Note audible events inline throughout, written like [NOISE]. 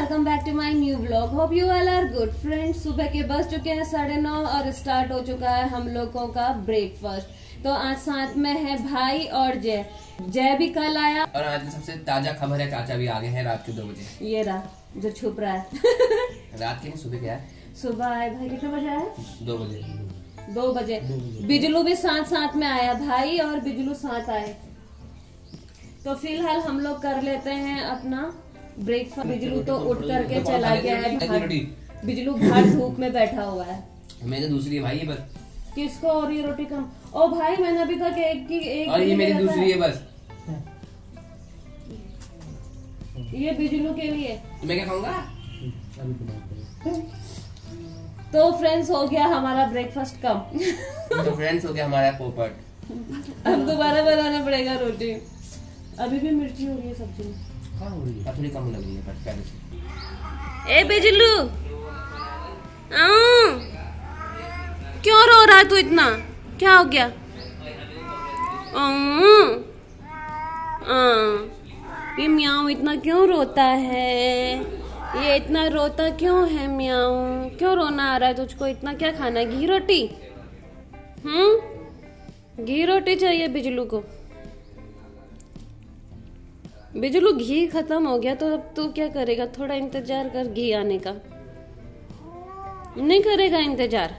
Welcome back to my new vlog hope you all are good friends सुबह के बज चुके हैं साढ़े नौ और स्टार्ट हो चुका है हम लोगों का ब्रेकफास्ट तो आज साथ में है भाई और जय। जय भी कल आया। और आज सबसे ताज़ा खबर है चाचा भी आ गए हैं रात के दो बजे। ये रहा जो छुप रहा है। रात के नहीं सुबह क्या है सुबह आए भाई कितने बजे आए? दो बजे। दो बजे। बिजलू भी साथ साथ में आया भाई और बिजलू साथ आए। तो फ़िलहाल हम लोग कर लेते हैं अपना ब्रेकफास्ट बिजलू तो उठ करके चला गया है बिजलू बाहर धूप में बैठा हुआ है। मेरी तो दूसरी भाई ये बस। किसको और ये रोटी कम ओ भाई मैंने अभी तक एक की एक और ये मेरी दूसरी है। बस। ये बिजलू के लिए। तो मैं क्या खाऊँगा? तो फ्रेंड्स हो गया हमारा ब्रेकफास्ट कम। तो फ्रेंड्स हो गया हमारा पोपट। अब दोबारा बनाना पड़ेगा रोटी। अभी भी मिर्ची हो रही है सब्ज़ी में। कहाँ हो है कम लग रही है पहले से ए बिजलू आऊँ। क्यों रो रहा है तू इतना? क्या हो गया? ये म्याऊ इतना क्यों रोता है? ये इतना रोता क्यों है म्याऊ क्यों रोना आ रहा है तुझको? इतना क्या खाना घी रोटी? हम्म? घी रोटी चाहिए बिजलू को। बिजलू घी खत्म हो गया तो अब तू क्या करेगा? थोड़ा इंतज़ार कर घी आने का। नहीं करेगा इंतज़ार।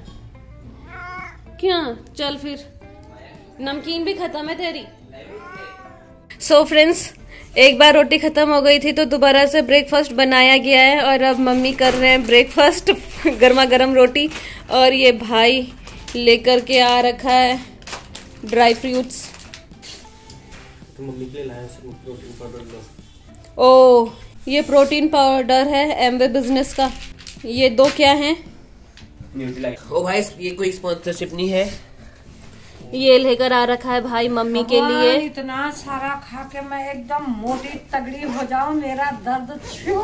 क्या? चल फिर। नमकीन भी खत्म है तेरी। सो so फ्रेंड्स एक बार रोटी खत्म हो गई थी तो दोबारा से ब्रेकफास्ट बनाया गया है और अब मम्मी कर रहे हैं ब्रेकफास्ट गर्मा गर्म रोटी और ये भाई लेकर के आ रखा है ड्राई फ्रूट्स तो मम्मी के लिए लाया प्रोटीन पाउडर ओ ये प्रोटीन पाउडर है एमवे बिज़नेस का। ये दो क्या हैं? ओ भाई ये कोई स्पॉन्सरशिप नहीं है। ये लेकर आ रखा है भाई मम्मी के लिए। इतना सारा खा के मैं एकदम मोटी तगड़ी हो जाऊँ मेरा दर्द छू।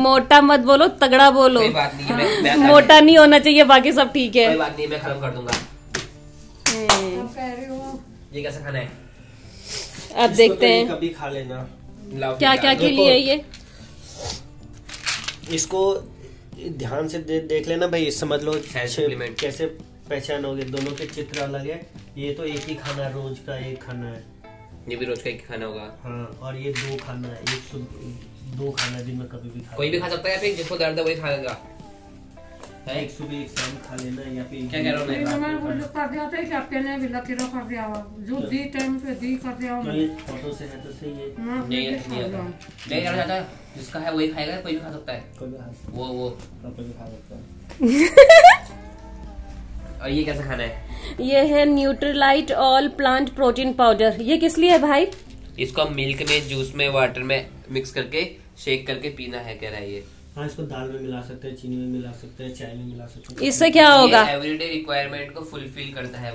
मोटा मत बोलो तगड़ा बोलो। कोई बात नहीं मैं, मैं मोटा नहीं होना चाहिए बाकी सब ठीक है। कोई बात नहीं मैं खत्म कर दूँगा। हम्म, कह रही हूँ ये कैसा खाना है? अब देखते हैं। कभी खा लेना। क्या क्या के लिए ये? इसको ध्यान से दे, देख लेना भाई समझ लो supplement। कैसे पहचानोगे दोनों के चित्र अलग है। ये तो एक ही खाना है, रोज का एक खाना है। ये भी रोज का एक खाना होगा। हाँ और ये दो खाना है एक तो दो खाना दिन में कभी भी खा कोई भी खा सकता है फिर जिसको दर्द है वही खा लेगा। लेना। एक सुबह एक शाम खा लेना या फिर क्या कह रहा हूँ मैं? में को जो कर दिया था कि आपके ने भी लकीरों कर दिया हुआ। जो दी टाइम पे दी कर दिया हुआ तो ये फ़ोटो से है तो सही है। नहीं लिए नहीं। नहीं कहना चाहता जिसका है वही खाएगा कोई भी खा सकता है? कोई भी खा वो वो। कोई भी खा सकता है। और ये कैसा खाना है? ये है Nutrilite all plant protein powder ये किस लिए है भाई? इसको हम मिल्क में जूस में वाटर में मिक्स करके शेक करके पीना है कह रहा है ये। हाँ इसको दाल में मिला सकते हैं चीनी में मिला सकते हैं चाय में मिला सकते हैं। इससे क्या होगा? ये एवरीडे रिक्वायरमेंट को फुलफिल करता है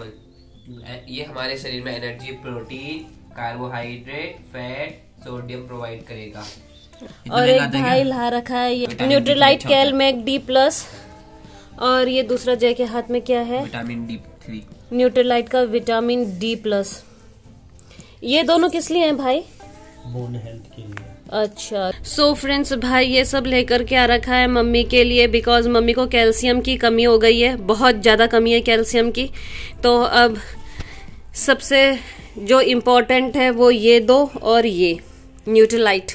ये हमारे शरीर में energy protein carbohydrate fat sodium provide करेगा। और एक भाई ला रखा है ये Nutrilite cal mag D plus और ये दूसरा जय के हाथ में क्या है? विटामिन डी थ्री न्यूट्रीलाइट का विटामिन डी प्लस ये दोनों किस लिए हैं भाई? बोन हेल्थ के लिए। अच्छा। सो so फ्रेंड्स भाई ये सब लेकर के आ रखा है मम्मी के लिए? बिकॉज़ मम्मी को कैल्शियम की कमी हो गई है बहुत ज़्यादा कमी है कैल्शियम की। तो अब सबसे जो इम्पोर्टेंट है वो ये दो और ये न्यूट्रीलाइट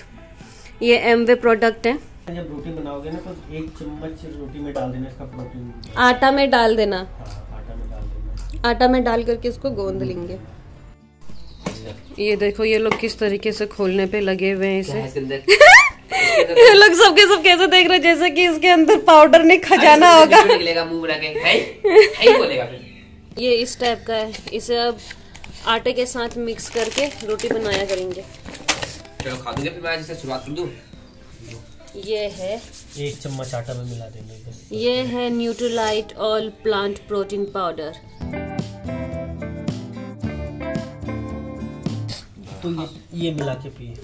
ये एमवे प्रोडक्ट है। जब रोटी बनाओगे ना तो एक चम्मच रोटी में डाल देना इसका प्रोटीन आटा में डाल देना। हाँ आटा में डाल देना। आटा में डाल करके इसको गोंद लेंगे। ये देखो ये लोग किस तरीके से खोलने पे लगे हुए हैं इसे। [LAUGHS] ये लोग सबके सब कैसे देख रहे हैं जैसे कि इसके अंदर पाउडर नहीं खजाना होगा। बिल्कुल निकलेगा मुँह बना के। है? है ही बोलेगा फिर। ये इस टाइप का है। इसे अब आटे के साथ मिक्स करके रोटी बनाया करेंगे। चलो खा दूँगे फिर मैं शुरुआत कर दूँ। ये है। एक चम्मच आटा में मिला बस ये है Nutrilite all plant protein powder तो ये ये मिला के पिए।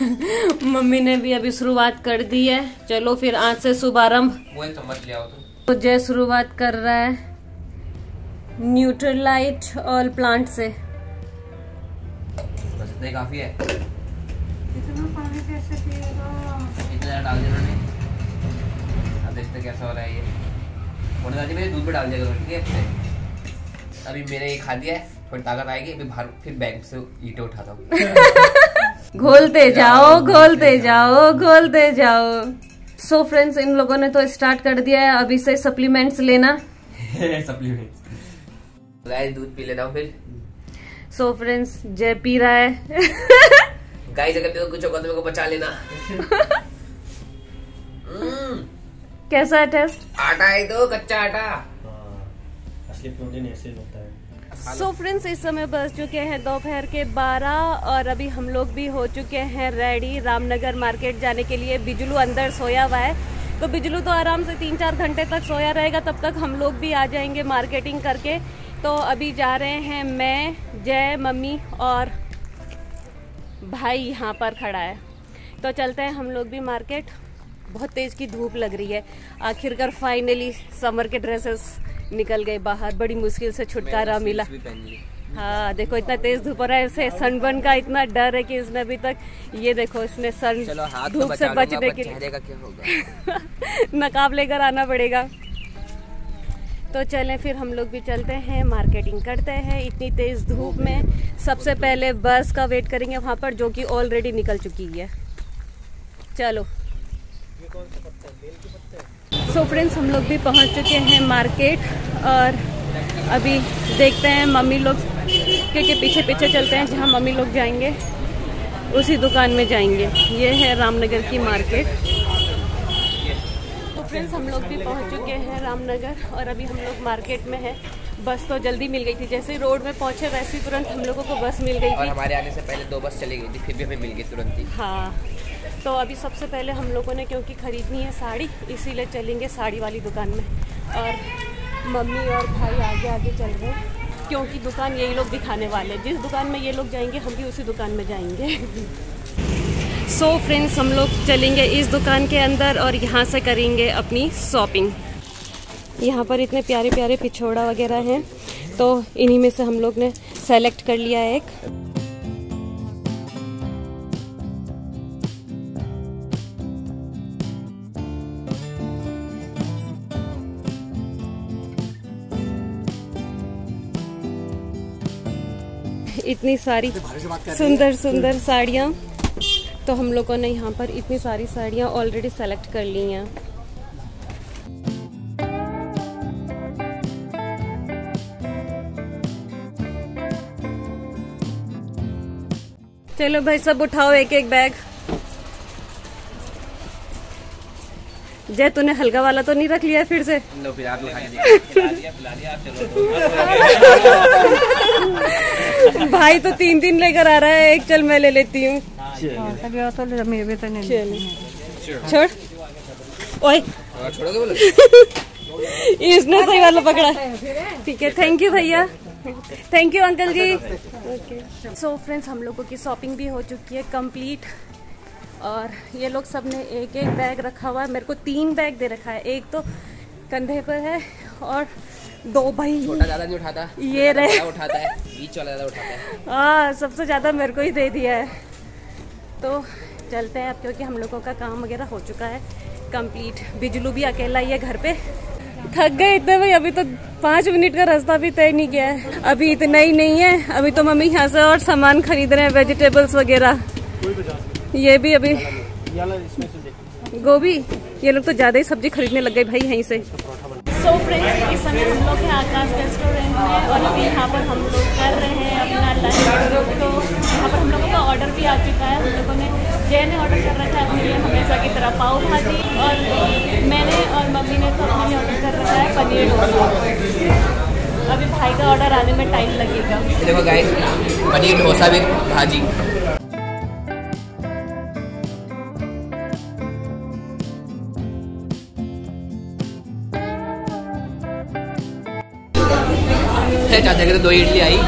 [LAUGHS] मम्मी ने भी अभी शुरुआत कर दी है। चलो फिर आज से शुभारंभ तो, तो जय शुरुआत कर रहा है। न्यूट्रलाइट और प्लांट से। बस काफ़ी है। इतना पानी कैसे इतना डाल दिया उन्होंने। अब देखते कैसा हो रहा है ये। और दादी मेरे दूध में डाल दिया करो ठीक है? अभी मेरे ये खा दिया है। थोड़ी ताकत आएगी अभी बाहर फिर बैंक से ईटे उठाता हूँ। [LAUGHS] घोलते [LAUGHS] जाओ घोलते जाओ घोलते जाओ। सो फ्रेंड्स इन लोगों ने तो स्टार्ट कर दिया है अभी से सप्लीमेंट्स लेना। [LAUGHS] सप्लीमेंट गाइस दूध पी लेता हूँ फिर। सो फ्रेंड्स जय पी रहा है। गाइस अगर मेरे को कुछ होगा तो मेरे को बचा लेना। कैसा है टेस्ट आटा है तो कच्चा आटा। हाँ, असली प्रोटीन ऐसे ही होता है। सो फ्रेंड्स, इस समय बस चुके हैं दोपहर के 12 और अभी हम लोग भी हो चुके हैं रेडी रामनगर मार्केट जाने के लिए। बिजलू अंदर सोया हुआ है। तो बिजलू तो आराम से तीन चार घंटे तक सोया रहेगा, तब तक हम लोग भी आ जाएँगे मार्केटिंग करके। तो अभी जा रहे हैं मैं, जय, मम्मी और भाई यहाँ पर खड़ा है। तो चलते हैं हम लोग भी मार्केट। बहुत तेज़ की धूप लग रही है। आखिरकार फाइनली समर के ड्रेसेस निकल गए बाहर बड़ी मुश्किल से छुटकारा मिला। हाँ देखो इतना तेज धूप हो रहा है ऐसे सनबर्न का इतना डर है कि इसने अभी तक ये देखो इसने सन तो धूप से बचने के लिए चेहरे का क्या होगा? [LAUGHS] नकाब लेकर आना पड़ेगा। तो चलें फिर हम लोग भी चलते हैं मार्केटिंग करते हैं इतनी तेज धूप में। सबसे पहले बस का वेट करेंगे वहाँ पर जो कि ऑलरेडी निकल चुकी है। चलो। सो फ्रेंड्स हम लोग भी पहुँच चुके हैं मार्केट और अभी देखते हैं मम्मी लोग के, के पीछे पीछे चलते हैं जहाँ मम्मी लोग जाएँगे उसी दुकान में जाएँगे। ये है रामनगर की मार्केट तो फ्रेंड्स हम लोग भी पहुँच चुके हैं रामनगर और अभी हम लोग मार्केट में हैं। बस तो जल्दी मिल गई थी जैसे ही रोड में पहुँचे वैसे ही तुरंत हम लोगों को बस मिल गई थी। और हमारे आने से पहले दो बस चली गई थी फिर भी हमें मिल गई तुरंत ही। हाँ। तो अभी सबसे पहले हम लोगों ने क्योंकि ख़रीदनी है साड़ी, इसीलिए चलेंगे साड़ी वाली दुकान में। और मम्मी और भाई आगे आगे चल रहे हैं, क्योंकि दुकान यही लोग दिखाने वाले हैं। जिस दुकान में ये लोग जाएँगे, हम भी उसी दुकान में जाएँगे। सो [LAUGHS] so फ्रेंड्स हम लोग चलेंगे इस दुकान के अंदर और यहाँ से करेंगे अपनी शॉपिंग यहाँ पर इतने प्यारे प्यारे पिछोड़ा वगैरह हैं तो इन्हीं में से हम लोग ने सेलेक्ट कर लिया एक। इतनी सारी सुंदर सुंदर साड़ियाँ। तो हम लोगों ने यहाँ पर इतनी सारी साड़ियाँ ऑलरेडी सेलेक्ट कर ली हैं। चलो भाई सब उठाओ एक एक बैग। जय तूने हल्का वाला तो नहीं रख लिया फिर से? लो फिर आप लोग [LAUGHS] [LAUGHS] खा लीजिए खिला दिया पिला दिया आप चलो भाई तो तीन तीन लेकर आ रहा है, एक चल मैं ले लेती हूँ। इसने सही वाला पकड़ा। ठीक है थैंक यू भैया। Thank you uncle ji. So friends हम लोगों की शॉपिंग भी हो चुकी है कंप्लीट और ये लोग सबने एक एक बैग रखा हुआ है। मेरे को तीन बैग दे रखा है। एक तो कंधे पर है और दो भाई। छोटा ज़्यादा नहीं उठाता। ये रहे। ज़्यादा उठाता है। बीच वाला ज़्यादा उठाता है। हाँ सबसे ज़्यादा मेरे को ही दे दिया है। तो चलते हैं अब क्योंकि हम लोगों का काम वगैरह हो चुका है कंप्लीट बिजलू भी अकेला ही है घर पे। थक गए इतने भाई अभी तो पाँच मिनट का रास्ता भी तय नहीं किया है। अभी इतना ही नहीं है। अभी तो मम्मी यहाँ से और सामान खरीद रहे हैं वेजिटेबल्स वगैरह। ये भी अभी। इसमें से देखो गोभी? ये लोग तो ज़्यादा ही सब्ज़ी खरीदने लग गए भाई यहीं से। सो फ्रेंड्स इस समय अभी भाई का ऑर्डर आने में टाइम लगेगा। देखो गाइस पनीर डोसा विद भाजी। है चाचा के तो दो इडली आई।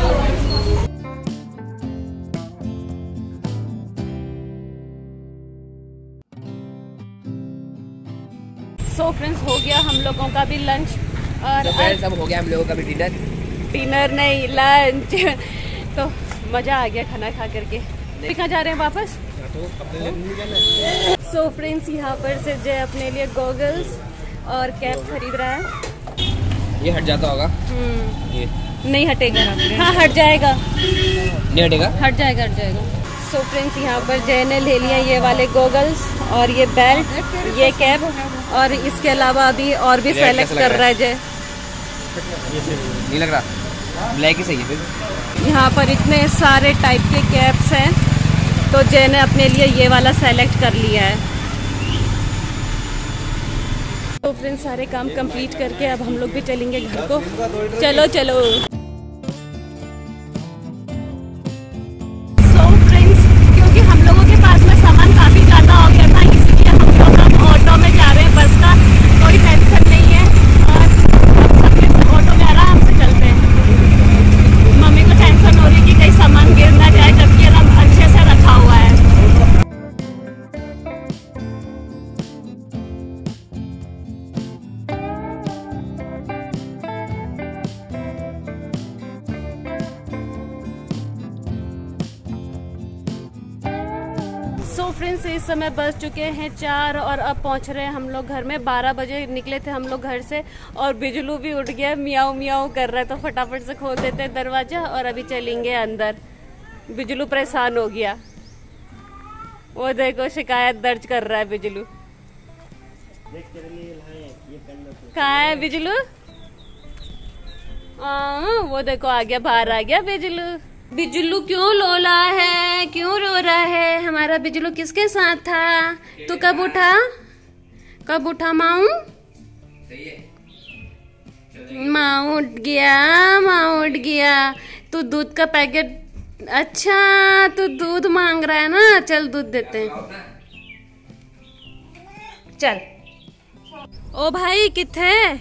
सो so फ्रेंड्स हो गया हम लोगों का भी लंच और तो फ्रेंड्स अब हो गया हम लोगों का भी डिनर डिनर नहीं लंच [LAUGHS] तो मज़ा आ गया खाना खा करके। कहाँ जा रहे हैं वापस? सो फ्रेंड्स यहाँ पर से जय अपने लिए गॉगल्स और कैप खरीद रहा है। ये हट जाता होगा। हम्म, ये। नहीं हटेगा। हाँ हट जाएगा। नहीं हटेगा? हट जाएगा हट जाएगा। सो फ्रेंड्स यहाँ पर जय ने ले लिया ये वाले गोगल्स और ये बेल्ट ये कैप और इसके अलावा अभी और भी सेलेक्ट कर रहा है? है जय। नहीं लग रहा। ब्लैक ही सही है यहाँ पर इतने सारे टाइप के कैप्स हैं तो जय ने अपने लिए ये वाला सेलेक्ट कर लिया है। तो फ्रेंड्स सारे काम कंप्लीट करके अब हम लोग भी चलेंगे घर को। चलो चलो। फ्रेंड्स इस समय बज चुके हैं चार और अब पहुँच रहे हैं हम लोग घर में। बारह बजे निकले थे हम लोग घर से और बिजलू भी उठ गया मियाऊ मियाऊ कर रहा है तो फटाफट से खोल देते हैं दरवाज़ा और अभी चलेंगे अंदर। बिजलू परेशान हो गया। वो देखो, शिकायत दर्ज कर रहा है बिजलू। कहाँ है बिजलू? वो देखो, आ गया, बाहर आ गया बिजलू। बिजलू क्यों लोला है? क्यों रो रहा है? हमारा बिजलू किसके साथ था? तू कब उठा? कब उठा माऊ? माँ उठ गया माँ उठ गया। तू दूध का पैकेट अच्छा तू दूध मांग रहा है ना? चल दूध देते हैं। चल। ओ भाई, किथे?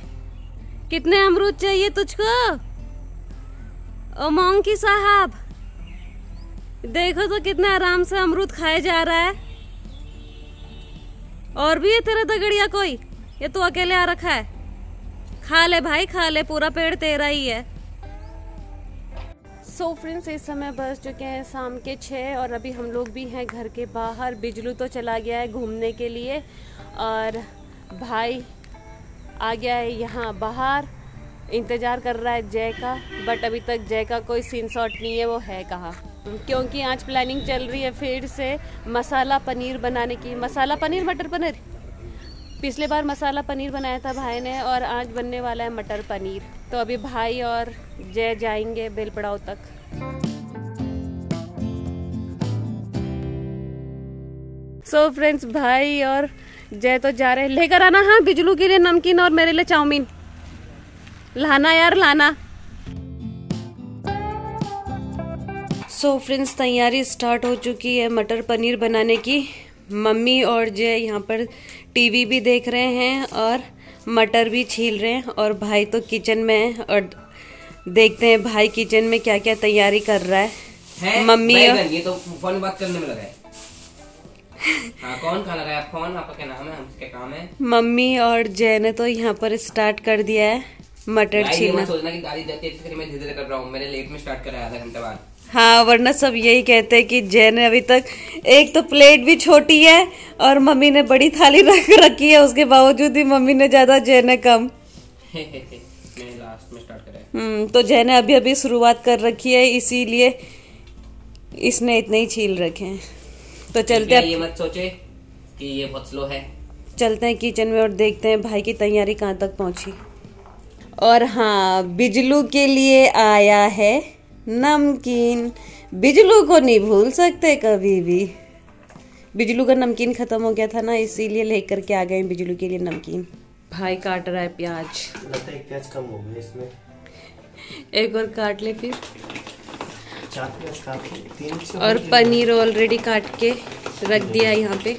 कितने अमरूद चाहिए तुझको? ओ मोंकी साहब। देखो तो कितने आराम से अमरूद खाए जा रहा है। और भी है तेरा दगड़िया कोई? ये तो अकेले आ रखा है। खा ले भाई, खा ले, पूरा पेड़ तेरा ही है। सो so फ्रेंड्स इस समय बज चुके हैं शाम के छः और अभी हम लोग भी हैं घर के बाहर। बिजलू तो चला गया है घूमने के लिए और भाई आ गया है यहाँ बाहर। इंतज़ार कर रहा है जय का बट अभी तक जय का कोई सीन शॉट नहीं है, वो है कहाँ? क्योंकि आज प्लानिंग चल रही है फिर से मसाला पनीर बनाने की। मसाला पनीर, मटर पनीर? पिछले बार मसाला पनीर बनाया था भाई ने और आज बनने वाला है मटर पनीर। तो अभी भाई और जय जाएँगे बेलपड़ाव तक। सो so फ्रेंड्स भाई और जय तो जा रहे हैं। लेकर आना हाँ बिजलू के लिए नमकीन और मेरे लिए चाउमीन। लाना यार, लाना। सो फ्रेंड्स तैयारी स्टार्ट हो चुकी है मटर पनीर बनाने की। मम्मी और जय यहाँ पर टीवी भी देख रहे हैं और मटर भी छील रहे हैं और भाई तो किचन में है और देखते हैं भाई किचन में क्या क्या तैयारी कर रहा है। है? मम्मी और- ये तो फ़ोन बात करने में लगा है। हाँ कौन खा लगा है? फ़ोन आपका क्या नाम है? हम क्या काम है? मम्मी और जय ने तो यहाँ पर स्टार्ट कर दिया है मटर छीलना। सोचना कि है मैं धीरे धीरे कर रहा हूँ। मैंने लेट में स्टार्ट करा आधा घंटे बाद। हाँ वरना सब यही कहते हैं कि जय ने अभी तक एक तो प्लेट भी छोटी है और मम्मी ने बड़ी थाली [LAUGHS] रख रखी है उसके बावजूद भी मम्मी ने ज़्यादा जय ने कम। है। हम्म, तो जय ने अभी अभी शुरुआत कर रखी है इसीलिए इसने इतने ही छील रखे हैं। तो चलते हैं। ये मत सोचे कि ये बहुत स्लो है। चलते हैं किचन में और देखते हैं भाई की तैयारी कहाँ तक पहुँची। और हाँ बिजलू के लिए आया है। नमकीन। बिजलू को नहीं भूल सकते कभी भी। बिजलू का नमकीन खत्म हो गया था ना इसीलिए लेकर के आ गए बिजलू के लिए नमकीन। भाई काट रहा है प्याज। लगता है एक प्याज कम हो गया इसमें। एक और काट ले फिर। काट और पनीर ऑलरेडी काट के रख दिया यहाँ पे।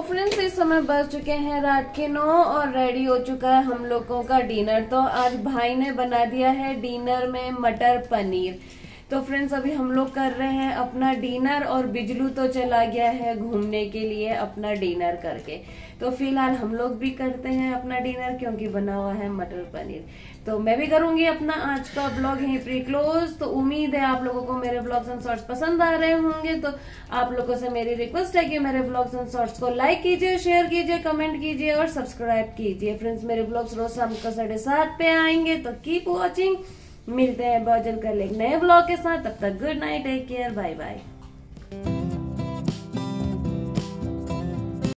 फ्रेंड्स इस समय बज चुके हैं, रात के नौ और रेडी हो चुका है हम लोगों का डिनर तो आज भाई ने बना दिया है डिनर में मटर पनीर। तो फ्रेंड्स अभी हम लोग कर रहे हैं अपना डिनर और बिजलू तो चला गया है घूमने के लिए अपना डिनर करके। तो फ़िलहाल हम लोग भी करते हैं अपना डिनर क्योंकि बना हुआ है मटर पनीर। तो मैं भी करूँगी अपना आज का ब्लॉग यहीं प्री क्लोज तो उम्मीद है आप लोगों को मेरे ब्लॉग्स एंड शॉर्ट्स पसंद आ रहे होंगे। तो आप लोगों से मेरी रिक्वेस्ट है कि मेरे ब्लॉग्स एंड शॉर्ट्स को लाइक कीजिए शेयर कीजिए कमेंट कीजिए और सब्सक्राइब कीजिए। फ्रेंड्स मेरे ब्लॉग्स रोज शाम को साढ़े सात पे आएँगे। तो कीप वॉचिंग मिलते हैं बहुत जल्द कल एक नए ब्लॉग के साथ। तब तक good night take care bye bye